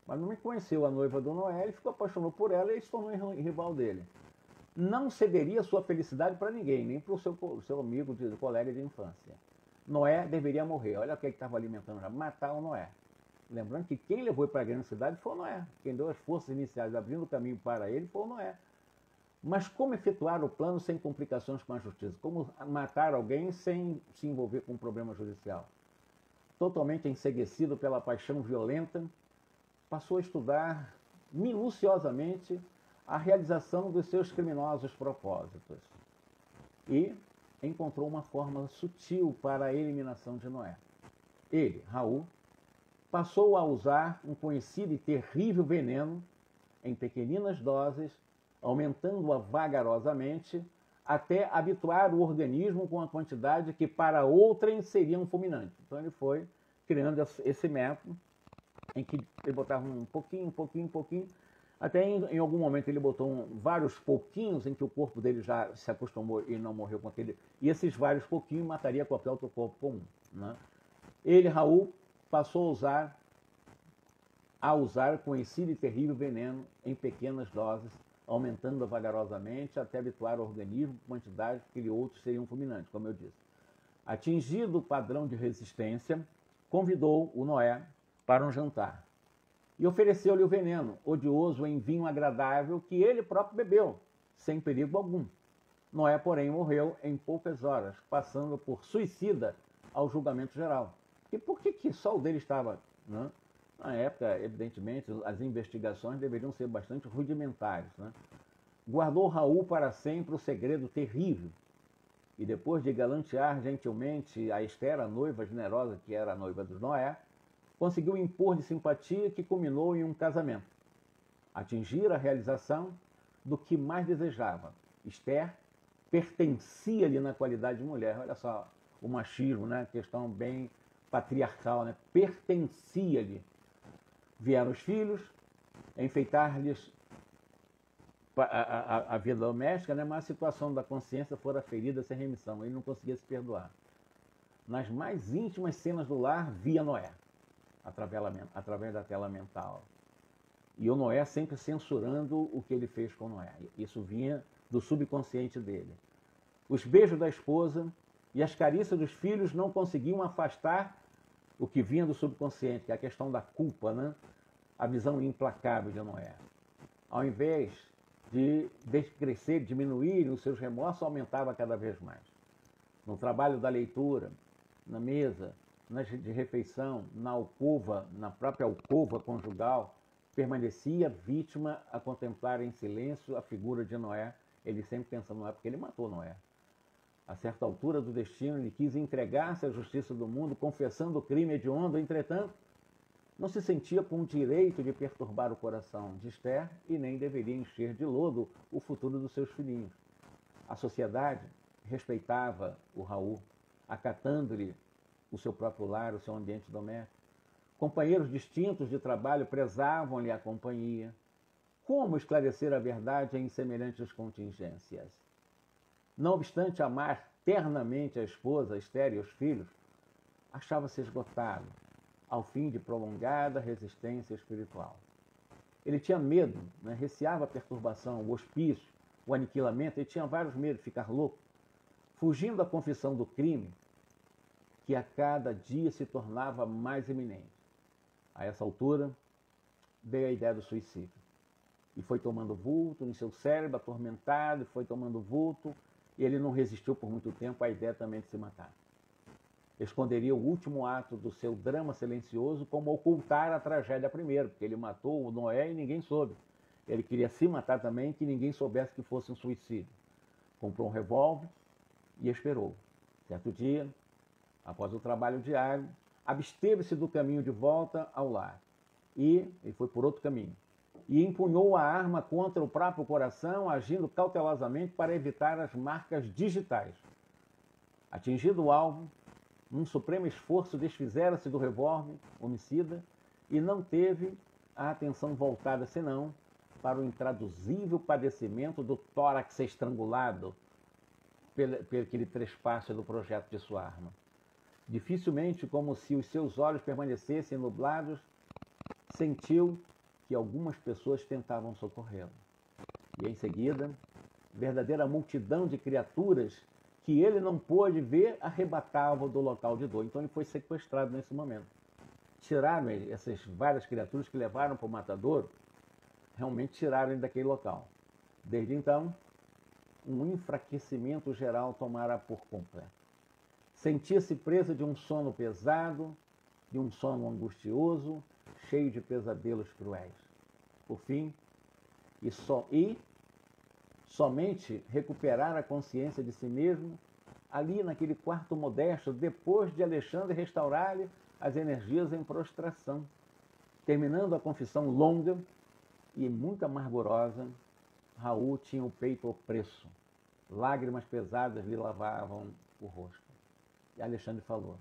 Mas não me conheceu a noiva do Noé, ele ficou apaixonado por ela e se tornou rival dele. Não cederia sua felicidade para ninguém, nem para o seu, seu amigo, de, colega de infância. Noé deveria morrer. Olha o que estava alimentando já, matar o Noé. Lembrando que quem levou para a grande cidade foi o Noé. Quem deu as forças iniciais abrindo o caminho para ele foi o Noé. Mas como efetuar o plano sem complicações com a justiça? Como matar alguém sem se envolver com um problema judicial? Totalmente enseguecido pela paixão violenta, passou a estudar minuciosamente a realização dos seus criminosos propósitos e encontrou uma forma sutil para a eliminação de Noé. Ele, Raul, passou a usar um conhecido e terrível veneno em pequeninas doses aumentando-a vagarosamente, até habituar o organismo com a quantidade que para outrem seria um fulminante. Então ele foi criando esse método em que ele botava um pouquinho, um pouquinho, um pouquinho, até em, em algum momento ele botou um, vários pouquinhos em que o corpo dele já se acostumou e não morreu com aquele. E esses vários pouquinhos mataria qualquer outro corpo comum. Né? Ele, Raul, passou a usar a usar conhecido e terrível veneno em pequenas doses aumentando vagarosamente até habituar o organismo com quantidades que outros seriam fulminantes, como eu disse. Atingido o padrão de resistência, convidou o Noé para um jantar e ofereceu-lhe o veneno, odioso em vinho agradável, que ele próprio bebeu, sem perigo algum. Noé, porém, morreu em poucas horas, passando por suicida ao julgamento geral. E por que, que só o dele estava? Né? Na época, evidentemente, as investigações deveriam ser bastante rudimentares. Né? Guardou Raul para sempre o segredo terrível. E depois de galantear gentilmente a Esther, a noiva generosa que era a noiva do Noé, conseguiu impor de simpatia que culminou em um casamento. Atingir a realização do que mais desejava. Esther pertencia-lhe na qualidade de mulher. Olha só o machismo, né? Questão bem patriarcal, né? Pertencia-lhe. Vieram os filhos, enfeitar-lhes a, a, a, vida doméstica, né? mas a situação da consciência fora ferida sem remissão. Ele não conseguia se perdoar. Nas mais íntimas cenas do lar, via Noé, através, através da tela mental. E o Noé sempre censurando o que ele fez com Noé. Isso vinha do subconsciente dele. Os beijos da esposa e as carícias dos filhos não conseguiam afastar o que vinha do subconsciente, que é a questão da culpa, né? a visão implacável de Noé. Ao invés de crescer, diminuir os seus remorsos, aumentava cada vez mais. No trabalho da leitura, na mesa, de refeição, na alcova, na própria alcova conjugal, permanecia vítima a contemplar em silêncio a figura de Noé. Ele sempre pensando Noé, porque ele matou Noé. A certa altura do destino, ele quis entregar-se à justiça do mundo, confessando o crime hediondo. Entretanto, não se sentia com o direito de perturbar o coração de Esther e nem deveria encher de lodo o futuro dos seus filhinhos. A sociedade respeitava o Raul, acatando-lhe o seu próprio lar, o seu ambiente doméstico. Companheiros distintos de trabalho prezavam-lhe a companhia. Como esclarecer a verdade em semelhantes contingências? Não obstante amar ternamente a esposa, Esther e os filhos, achava-se esgotado, ao fim de prolongada resistência espiritual. Ele tinha medo, né? receava a perturbação, o hospício, o aniquilamento, ele tinha vários medos ficar louco. Fugindo da confissão do crime, que a cada dia se tornava mais iminente. A essa altura, veio a ideia do suicídio. E foi tomando vulto em seu cérebro, atormentado, foi tomando vulto, e ele não resistiu por muito tempo à ideia também de se matar. Esconderia o último ato do seu drama silencioso como ocultar a tragédia primeiro, porque ele matou o Noé e ninguém soube. Ele queria se matar também, que ninguém soubesse que fosse um suicídio. Comprou um revólver e esperou. Certo dia, após o trabalho diário, absteve-se do caminho de volta ao lar e foi por outro caminho. E empunhou a arma contra o próprio coração, agindo cautelosamente para evitar as marcas digitais. Atingido o alvo, num supremo esforço, desfizera-se do revólver homicida e não teve a atenção voltada senão para o intraduzível padecimento do tórax estrangulado pelo, aquele trespasse do projeto de sua arma. Dificilmente, como se os seus olhos permanecessem nublados, sentiu que algumas pessoas tentavam socorrê-lo. E em seguida, verdadeira multidão de criaturas que ele não pôde ver arrebatavam do local de dor. Então ele foi sequestrado nesse momento. Tiraram ele, essas várias criaturas que levaram para o matador, realmente tiraram ele daquele local. Desde então, um enfraquecimento geral tomara por completo. Sentia-se presa de um sono pesado, de um sono angustioso, cheio de pesadelos cruéis. Por fim, e, só, e somente recuperar a consciência de si mesmo ali naquele quarto modesto, depois de Alexandre restaurar-lhe as energias em prostração. Terminando a confissão longa e muito amargorosa, Raul tinha o peito opresso. Lágrimas pesadas lhe lavavam o rosto. E Alexandre falou: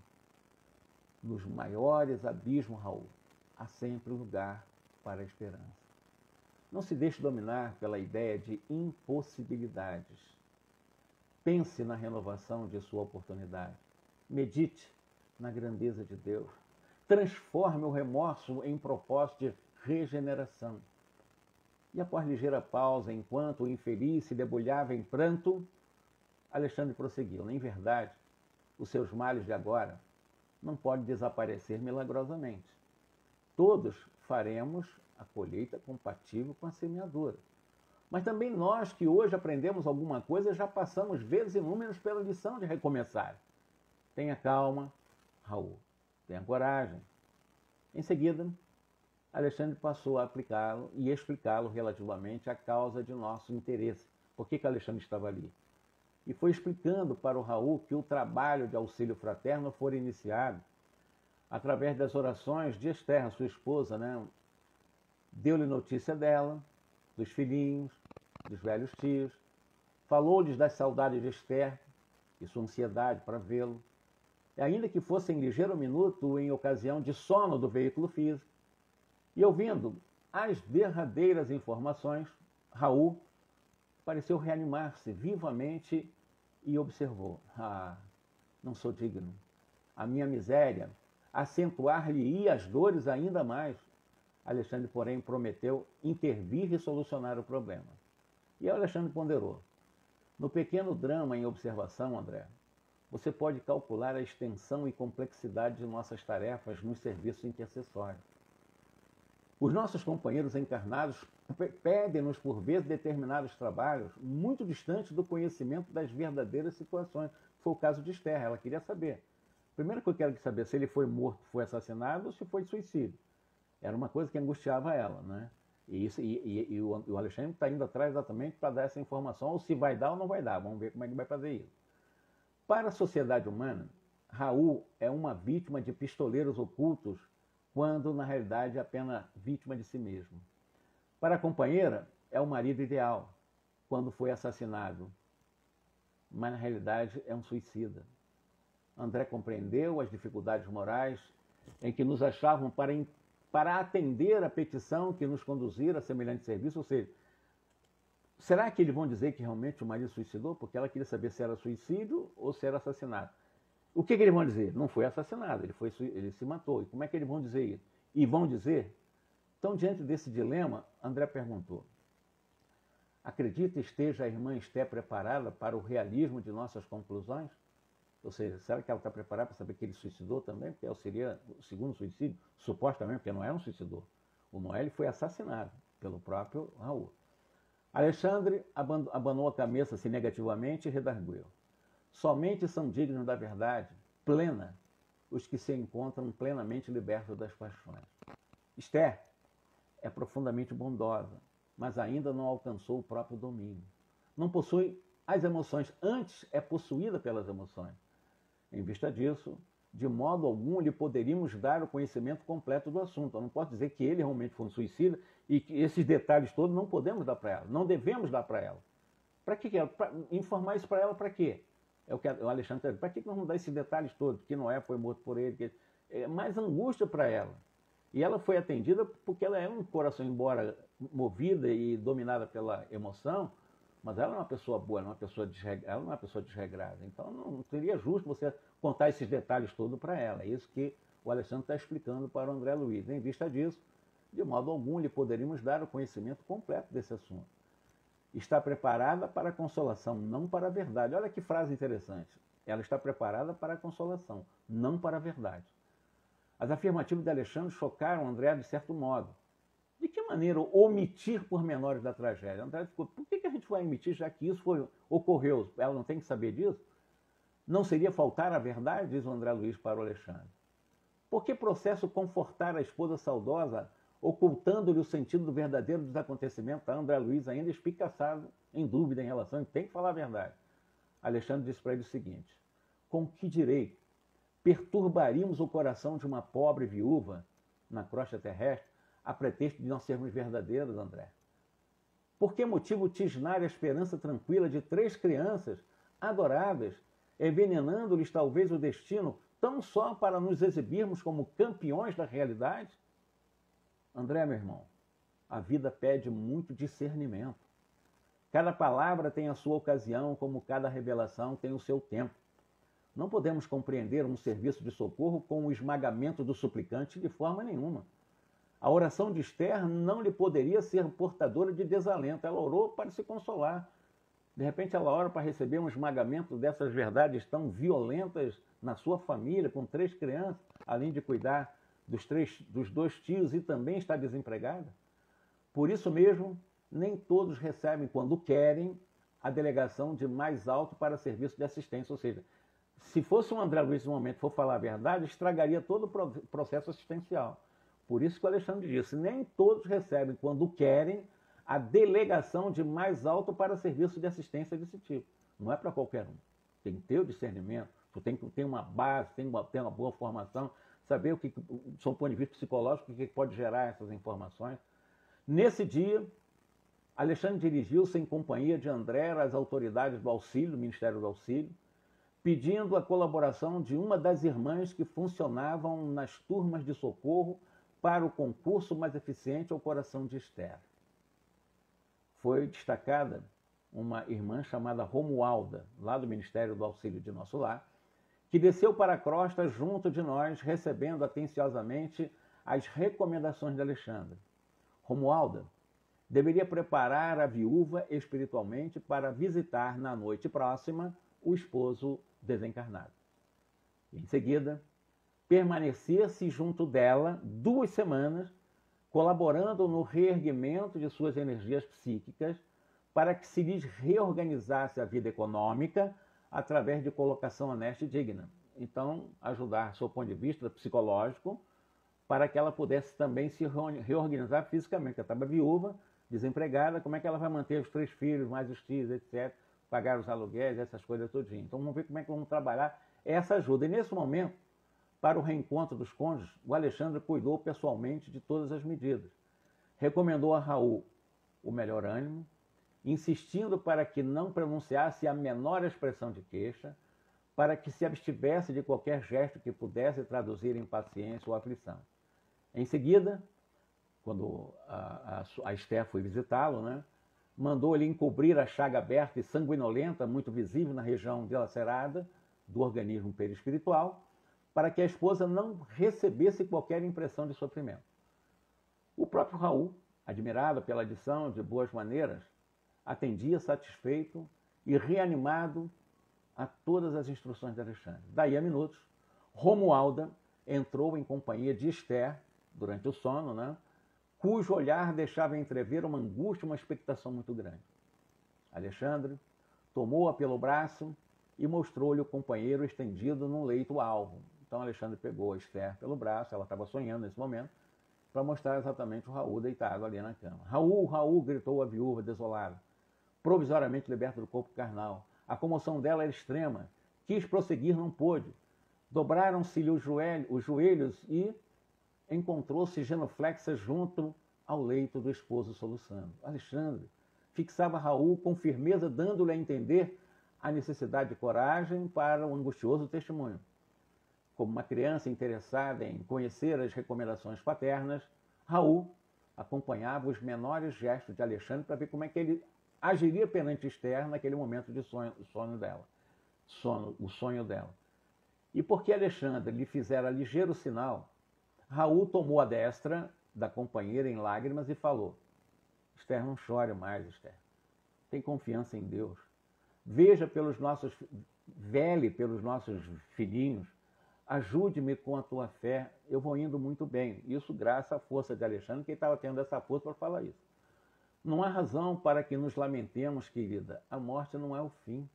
Nos maiores abismos, Raul, há sempre lugar para a esperança. Não se deixe dominar pela ideia de impossibilidades. Pense na renovação de sua oportunidade. Medite na grandeza de Deus. Transforme o remorso em propósito de regeneração. E após ligeira pausa, enquanto o infeliz se debulhava em pranto, Alexandre prosseguiu. Em verdade, os seus males de agora não podem desaparecer milagrosamente. Todos faremos a colheita compatível com a semeadura. Mas também nós que hoje aprendemos alguma coisa já passamos vezes inúmeras pela lição de recomeçar. Tenha calma, Raul. Tenha coragem. Em seguida, Alexandre passou a aplicá-lo e explicá-lo relativamente à causa de nosso interesse. Por que, que Alexandre estava ali? e foi explicando para o Raul que o trabalho de auxílio fraterno fora iniciado através das orações de Esther, sua esposa, né? Deu-lhe notícia dela, dos filhinhos, dos velhos tios, falou-lhes das saudades de Esther e sua ansiedade para vê-lo, ainda que fosse em ligeiro minuto em ocasião de sono do veículo físico. E ouvindo as derradeiras informações, Raul pareceu reanimar-se vivamente e observou: Ah, não sou digno. A minha miséria acentuar-lhe-ia as dores ainda mais. Alexandre, porém, prometeu intervir e solucionar o problema. E Alexandre ponderou: No pequeno drama em observação, André, você pode calcular a extensão e complexidade de nossas tarefas nos serviços intercessórios. Os nossos companheiros encarnados pedem-nos, por vezes, determinados trabalhos muito distantes do conhecimento das verdadeiras situações. Foi o caso de Esther, ela queria saber. Primeiro que eu quero saber se ele foi morto, foi assassinado ou se foi suicídio. Era uma coisa que angustiava ela, né? E, isso, e, e, e o Alexandre está indo atrás exatamente para dar essa informação, ou se vai dar ou não vai dar. Vamos ver como é que vai fazer isso. Para a sociedade humana, Raul é uma vítima de pistoleiros ocultos, quando na realidade é apenas vítima de si mesmo. Para a companheira, é o marido ideal, quando foi assassinado, mas na realidade é um suicida. André compreendeu as dificuldades morais em que nos achavam para, para atender a petição que nos conduzira a semelhante serviço, ou seja, Será que eles vão dizer que realmente o marido suicidou? Porque ela queria saber se era suicídio ou se era assassinato. O que, que eles vão dizer? Não foi assassinado, ele, foi, ele se matou. E como é que eles vão dizer isso? E vão dizer? Então, diante desse dilema, André perguntou: Acredita esteja a irmã Esté preparada para o realismo de nossas conclusões? Ou seja, será que ela está preparada para saber que ele suicidou também? Porque seria o segundo suicídio, supostamente, porque não é um suicidor. O Noel foi assassinado pelo próprio Raul. Alexandre abanou a cabeça assim negativamente e redarguiu. Somente são dignos da verdade plena os que se encontram plenamente libertos das paixões. Esther é profundamente bondosa, mas ainda não alcançou o próprio domínio. Não possui as emoções, antes é possuída pelas emoções. Em vista disso, de modo algum lhe poderíamos dar o conhecimento completo do assunto. Eu não posso dizer que ele realmente foi um suicida e que esses detalhes todos não podemos dar para ela, não devemos dar para ela. Para que, que? Pra informar isso para ela para quê? É o que o Alexandre está Para que, que nós vamos dar esses detalhes todos? Que Noé foi morto por ele. Que... É mais angústia para ela. E ela foi atendida porque ela é um coração, embora movida e dominada pela emoção, mas ela é uma pessoa boa, ela é uma pessoa, desregrada, ela é uma pessoa desregrada. Então não seria justo você contar esses detalhes todos para ela. É isso que o Alexandre está explicando para o André Luiz. Em vista disso, de modo algum lhe poderíamos dar o conhecimento completo desse assunto. Está preparada para a consolação, não para a verdade. Olha que frase interessante. Ela está preparada para a consolação, não para a verdade. As afirmativas de Alexandre chocaram André de certo modo. Maneira omitir pormenores da tragédia? André ficou, por que, a gente vai omitir já que isso foi, ocorreu? Ela não tem que saber disso? Não seria faltar a verdade, diz o André Luiz para o Alexandre. Por que processo confortar a esposa saudosa, ocultando-lhe o sentido do verdadeiro dos acontecimentos? A André Luiz ainda espicaçado, em dúvida em relação, tem que falar a verdade. Alexandre disse para ele o seguinte: Com que direito perturbaríamos o coração de uma pobre viúva na crosta terrestre a pretexto de não sermos verdadeiros, André? Por que motivo tisnar a esperança tranquila de três crianças adoráveis envenenando-lhes talvez o destino, tão só para nos exibirmos como campeões da realidade? André, meu irmão, a vida pede muito discernimento. Cada palavra tem a sua ocasião, como cada revelação tem o seu tempo. Não podemos compreender um serviço de socorro com o esmagamento do suplicante de forma nenhuma. A oração de Esther não lhe poderia ser portadora de desalento. Ela orou para se consolar. De repente ela ora para receber um esmagamento dessas verdades tão violentas na sua família, com três crianças, além de cuidar dos, três, dos dois tios e também está desempregada. Por isso mesmo, nem todos recebem, quando querem, a delegação de mais alto para serviço de assistência. Ou seja, se fosse um André Luiz no momento for falar a verdade, estragaria todo o processo assistencial. Por isso que o Alexandre disse, nem todos recebem, quando querem, a delegação de mais alto para serviço de assistência desse tipo. Não é para qualquer um. Tem que ter o discernimento, tu tem que ter uma base, tem que ter uma boa formação. saber o que, do ponto de vista psicológico, o que pode gerar essas informações. Nesse dia, Alexandre dirigiu-se em companhia de André às autoridades do auxílio, do Ministério do Auxílio, pedindo a colaboração de uma das irmãs que funcionavam nas turmas de socorro para o concurso mais eficiente ao coração de Esther. Foi destacada uma irmã chamada Romualda, lá do Ministério do Auxílio de Nosso Lar, que desceu para a crosta junto de nós, recebendo atenciosamente as recomendações de Alexandre. Romualda deveria preparar a viúva espiritualmente para visitar na noite próxima o esposo desencarnado. Em seguida, permanecer-se junto dela duas semanas, colaborando no reerguimento de suas energias psíquicas para que se lhes reorganizasse a vida econômica através de colocação honesta e digna. Então, ajudar, seu ponto de vista psicológico, para que ela pudesse também se reorganizar fisicamente. Ela estava viúva, desempregada, como é que ela vai manter os três filhos, mais os tios, etc., pagar os aluguéis, essas coisas todinho. Então vamos ver como é que vamos trabalhar essa ajuda. E nesse momento, para o reencontro dos cônjuges, o Alexandre cuidou pessoalmente de todas as medidas. Recomendou a Raul o melhor ânimo, insistindo para que não pronunciasse a menor expressão de queixa, para que se abstivesse de qualquer gesto que pudesse traduzir impaciência ou aflição. Em seguida, quando a, a, a Esther foi visitá-lo, né, mandou ele encobrir a chaga aberta e sanguinolenta, muito visível na região dilacerada do organismo perispiritual, para que a esposa não recebesse qualquer impressão de sofrimento. O próprio Raul, admirado pela adição de boas maneiras, atendia satisfeito e reanimado a todas as instruções de Alexandre. Daí a minutos, Romualda entrou em companhia de Esther durante o sono, né? cujo olhar deixava entrever uma angústia, uma expectação muito grande. Alexandre tomou-a pelo braço e mostrou-lhe o companheiro estendido num leito alvo. Então Alexandre pegou a Esther pelo braço, ela estava sonhando nesse momento, para mostrar exatamente o Raul deitado ali na cama. Raul, Raul, gritou a viúva desolada, provisoriamente liberta do corpo carnal. A comoção dela era extrema, quis prosseguir, não pôde. Dobraram-se-lhe os, joelhos, os joelhos e encontrou-se genuflexa junto ao leito do esposo soluçando. Alexandre fixava Raul com firmeza, dando-lhe a entender a necessidade de coragem para o angustioso testemunho. Como uma criança interessada em conhecer as recomendações paternas, Raul acompanhava os menores gestos de Alexandre para ver como é que ele agiria perante Esther naquele momento de sonho, sonho dela, sono, o sonho dela. E porque Alexandre lhe fizera ligeiro sinal Raul tomou a destra da companheira em lágrimas e falou: Esther, não chore mais, Esther. Tem confiança em Deus. Veja pelos nossos, vele pelos nossos filhinhos. Ajude-me com a tua fé. Eu vou indo muito bem. Isso graças à força de Alexandre, que estava tendo essa força para falar isso. Não há razão para que nos lamentemos, querida. A morte não é o fim.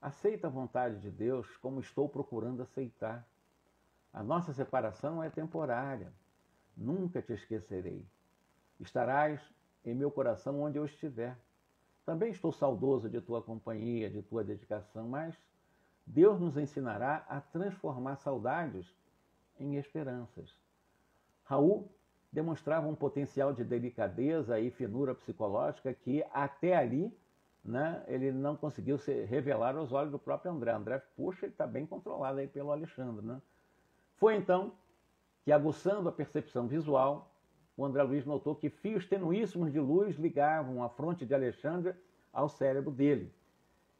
Aceita a vontade de Deus como estou procurando aceitar. A nossa separação é temporária. Nunca te esquecerei. Estarás em meu coração onde eu estiver. Também estou saudoso de tua companhia, de tua dedicação, mas Deus nos ensinará a transformar saudades em esperanças. Raul demonstrava um potencial de delicadeza e finura psicológica que até ali né, ele não conseguiu se revelar aos olhos do próprio André. André, puxa, ele está bem controlado aí pelo Alexandre. Né? Foi então que, aguçando a percepção visual, o André Luiz notou que fios tenuíssimos de luz ligavam a fronte de Alexandre ao cérebro dele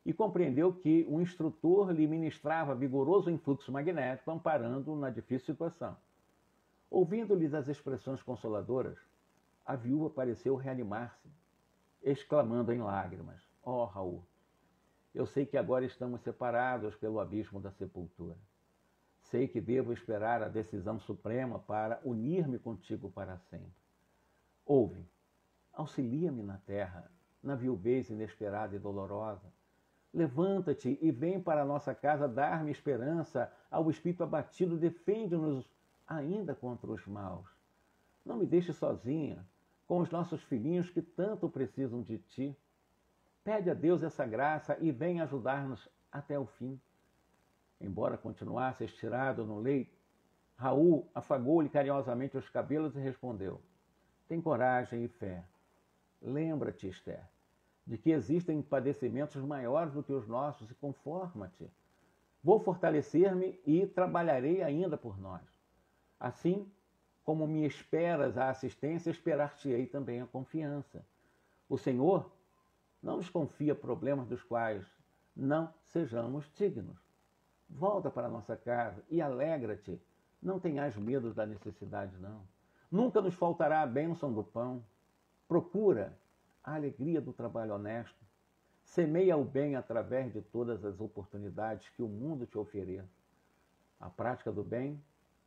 e compreendeu que o instrutor lhe ministrava vigoroso influxo magnético, amparando-o na difícil situação. Ouvindo-lhes as expressões consoladoras, a viúva pareceu reanimar-se, exclamando em lágrimas: Ó oh, Raul, eu sei que agora estamos separados pelo abismo da sepultura. Sei que devo esperar a decisão suprema para unir-me contigo para sempre. Ouve, auxilia-me na terra, na viuvez inesperada e dolorosa. Levanta-te e vem para a nossa casa dar-me esperança ao espírito abatido, defende-nos ainda contra os maus. Não me deixe sozinha com os nossos filhinhos que tanto precisam de ti. Pede a Deus essa graça e vem ajudar-nos até o fim embora continuasse estirado no leito, Raul afagou-lhe carinhosamente os cabelos e respondeu: Tem coragem e fé. Lembra-te, Esther, de que existem padecimentos maiores do que os nossos e conforma-te. Vou fortalecer-me e trabalharei ainda por nós. Assim como me esperas a assistência, esperar-te-ei também a confiança. O Senhor não nos confia problemas dos quais não sejamos dignos. Volta para nossa casa e alegra-te. Não tenhas medo da necessidade, não. Nunca nos faltará a bênção do pão. Procura a alegria do trabalho honesto. Semeia o bem através de todas as oportunidades que o mundo te oferece. A prática do bem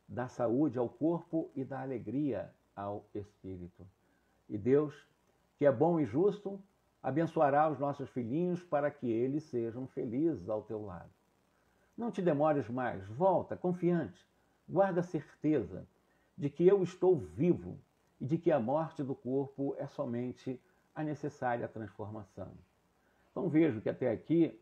dá saúde ao corpo e dá alegria ao espírito. E Deus, que é bom e justo, abençoará os nossos filhinhos para que eles sejam felizes ao teu lado. Não te demores mais, volta, confiante, guarda certeza de que eu estou vivo e de que a morte do corpo é somente a necessária transformação. Então vejo que até aqui,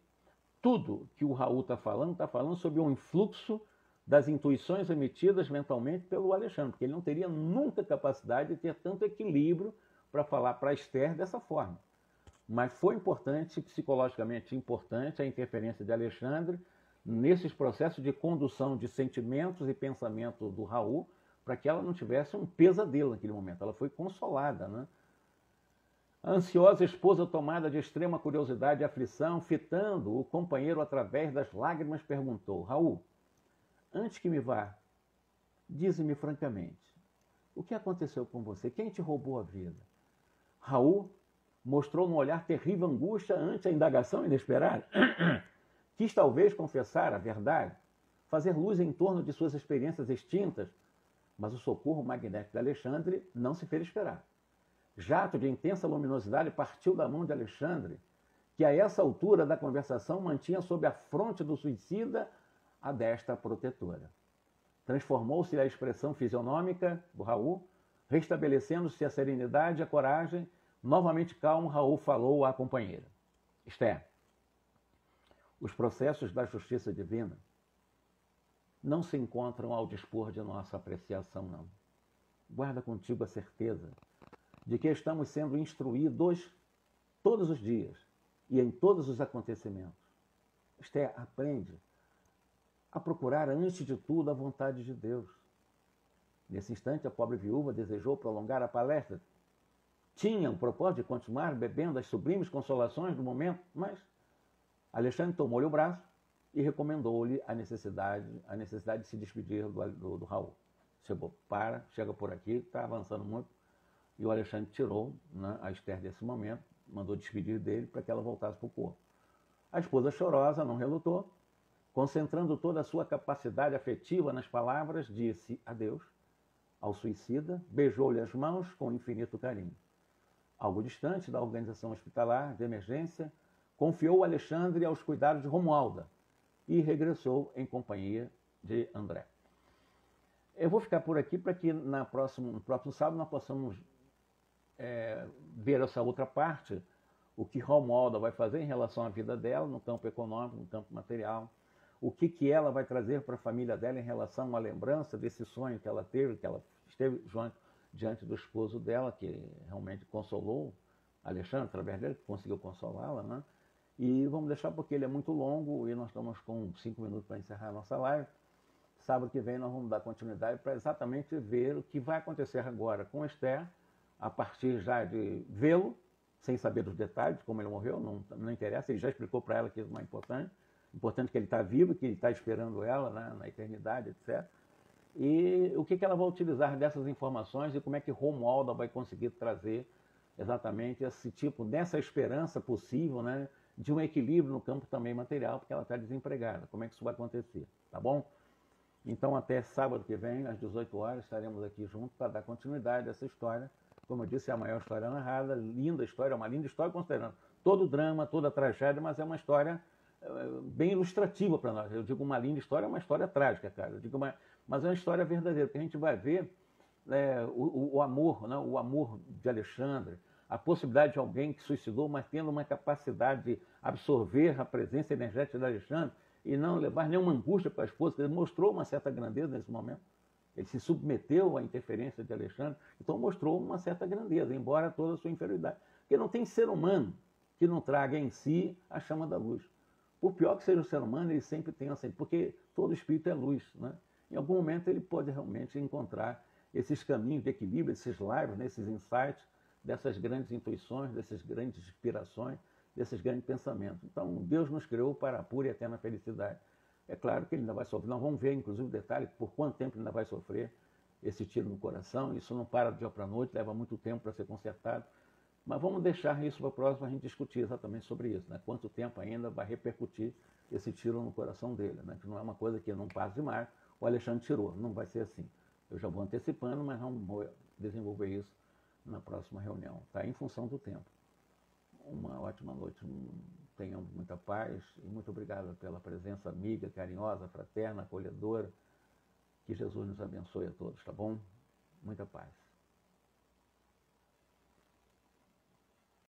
tudo que o Raul está falando, está falando sobre um influxo das intuições emitidas mentalmente pelo Alexandre, porque ele não teria nunca capacidade de ter tanto equilíbrio para falar para Esther dessa forma. Mas foi importante, psicologicamente importante, a interferência de Alexandre nesses processos de condução de sentimentos e pensamento do Raul, para que ela não tivesse um pesadelo naquele momento. Ela foi consolada, né? A ansiosa esposa, tomada de extrema curiosidade e aflição, fitando o companheiro através das lágrimas, perguntou: Raul, antes que me vá, dize-me francamente, o que aconteceu com você? Quem te roubou a vida? Raul mostrou num olhar terrível angústia ante a indagação inesperada. Quis talvez confessar a verdade, fazer luz em torno de suas experiências extintas, mas o socorro magnético de Alexandre não se fez esperar. Jato de intensa luminosidade partiu da mão de Alexandre, que a essa altura da conversação mantinha sob a fronte do suicida a desta protetora. Transformou-se a expressão fisionômica do Raul, restabelecendo-se a serenidade e a coragem. Novamente calmo, Raul falou à companheira: Esther, os processos da justiça divina não se encontram ao dispor de nossa apreciação, não. Guarda contigo a certeza de que estamos sendo instruídos todos os dias e em todos os acontecimentos. Esther, aprende a procurar, antes de tudo, a vontade de Deus. Nesse instante, a pobre viúva desejou prolongar a palestra. Tinha o propósito de continuar bebendo as sublimes consolações do momento, mas Alexandre tomou-lhe o braço e recomendou-lhe a necessidade, a necessidade de se despedir do, do, do Raul. Chegou, para, chega por aqui, está avançando muito. E o Alexandre tirou né, a Esther desse momento, mandou despedir dele para que ela voltasse para o corpo. A esposa chorosa não relutou, concentrando toda a sua capacidade afetiva nas palavras, disse adeus ao suicida, beijou-lhe as mãos com infinito carinho. Algo distante da organização hospitalar de emergência, confiou Alexandre aos cuidados de Romualda e regressou em companhia de André. Eu vou ficar por aqui para que na próximo, no próximo sábado nós possamos é, ver essa outra parte, o que Romualda vai fazer em relação à vida dela, no campo econômico, no campo material, o que, que ela vai trazer para a família dela em relação à lembrança desse sonho que ela teve, que ela esteve diante do esposo dela, que realmente consolou Alexandre, através dele, que conseguiu consolá-la, né? E vamos deixar porque ele é muito longo e nós estamos com cinco minutos para encerrar a nossa live. Sábado que vem nós vamos dar continuidade para exatamente ver o que vai acontecer agora com Esther, a partir já de vê-lo, sem saber dos detalhes, como ele morreu, não, não interessa, ele já explicou para ela que isso não é importante. Importante que ele está vivo, que ele está esperando ela né, na eternidade, etc. E o que, que ela vai utilizar dessas informações e como é que Romualda vai conseguir trazer exatamente esse tipo, dessa esperança possível, né? de um equilíbrio no campo também material, porque ela está desempregada. Como é que isso vai acontecer? Tá bom? Então, até sábado que vem, às 18 horas, estaremos aqui juntos para dar continuidade a essa história. Como eu disse, é a maior história narrada, linda história, uma linda história, considerando todo o drama, toda a tragédia, mas é uma história eh, bem ilustrativa para nós. Eu digo uma linda história, é uma história trágica, cara. Eu digo uma, mas é uma história verdadeira, porque a gente vai ver é, o, o, amor, né? o amor de Alexandre, a possibilidade de alguém que suicidou, mas tendo uma capacidade de absorver a presença energética de Alexandre e não levar nenhuma angústia para a esposa, ele mostrou uma certa grandeza nesse momento. Ele se submeteu à interferência de Alexandre, então mostrou uma certa grandeza, embora toda a sua inferioridade. Porque não tem ser humano que não traga em si a chama da luz. Por pior que seja o ser humano, ele sempre tem essa. Porque todo espírito é luz. Né? Em algum momento ele pode realmente encontrar esses caminhos de equilíbrio, esses lives, né, esses insights, dessas grandes intuições, dessas grandes inspirações, desses grandes pensamentos. Então, Deus nos criou para a pura e eterna felicidade. É claro que ele ainda vai sofrer. Nós vamos ver, inclusive, o detalhe, por quanto tempo ele ainda vai sofrer esse tiro no coração. Isso não para de dia para noite, leva muito tempo para ser consertado. Mas vamos deixar isso para a próxima a gente discutir exatamente sobre isso. Né? Quanto tempo ainda vai repercutir esse tiro no coração dele. Né? Que não é uma coisa que não passa demais, o Alexandre tirou. Não vai ser assim. Eu já vou antecipando, mas não vou desenvolver isso na próxima reunião. Tá? Em função do tempo. Uma ótima noite. Tenhamos muita paz e muito obrigado pela presença amiga, carinhosa, fraterna, acolhedora. Que Jesus nos abençoe a todos, tá bom? Muita paz.